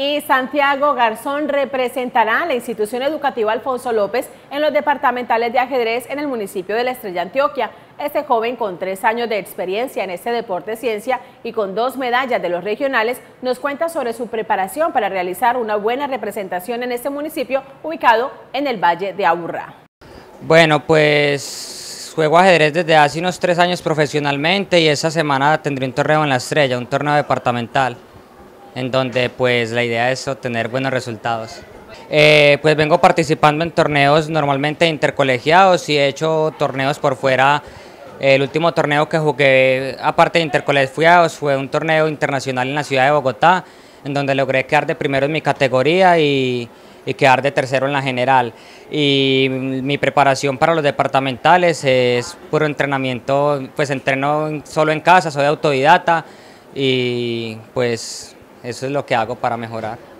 y Santiago Garzón representará a la institución educativa Alfonso López en los departamentales de ajedrez en el municipio de La Estrella Antioquia. Este joven con tres años de experiencia en este deporte ciencia y con dos medallas de los regionales nos cuenta sobre su preparación para realizar una buena representación en este municipio ubicado en el Valle de Aburrá. Bueno, pues juego ajedrez desde hace unos tres años profesionalmente y esta semana tendré un torneo en La Estrella, un torneo departamental en donde pues la idea es obtener buenos resultados. Eh, pues vengo participando en torneos normalmente intercolegiados y he hecho torneos por fuera. El último torneo que jugué, aparte de intercolegiados, fue un torneo internacional en la ciudad de Bogotá, en donde logré quedar de primero en mi categoría y, y quedar de tercero en la general. Y mi preparación para los departamentales es puro entrenamiento, pues entreno solo en casa, soy autodidata y pues eso es lo que hago para mejorar.